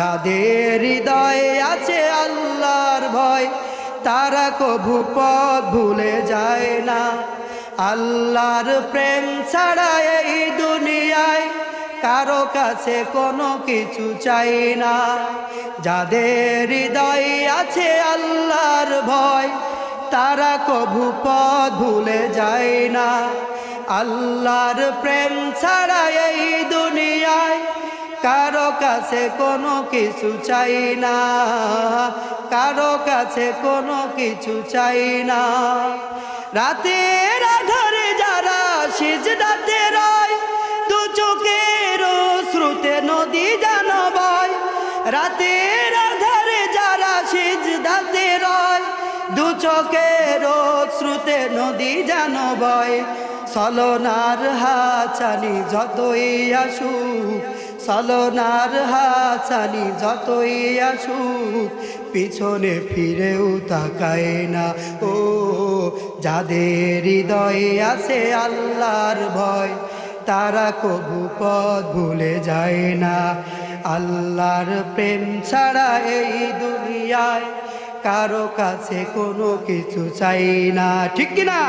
যাদের হৃদয়ে আছে আল্লাহর ভয়, তারা কভু পথ ভুলে যায় না। আল্লাহর প্রেম ছাড়া এই দুনিয়ায় কারও কাছে কোনো কিছু চাই না। যাদের হৃদয়ে আছে আল্লাহর ভয়, তারা কভু পথ ভুলে যায় না। আল্লাহর প্রেম ছাড়া এই কারও কাছে কোনো কিছু চাই না। কারও কাছে কোনো কিছু চাই না। রাতের আধারে যারা সিজদাতে রয়, দু চোখের শ্রুতে নদী জানো বয় রাতের আধারে যারা সিজদাতে রয়, দু চোখের শ্রুতে নদী জানো বয় সলনার হাচানি যতই আসুক, সলনার হাচানি যতই আসুক, পিছনে ফিরেও তাকায় না। ও, যাদের হৃদয়ে আছে আল্লাহর ভয়, তারা কবু পথ ভুলে যায় না। আল্লাহর প্রেম ছাড়া এই দুনিয়ায় কারও কাছে কোনো কিছু চাই না। ঠিক কিনা?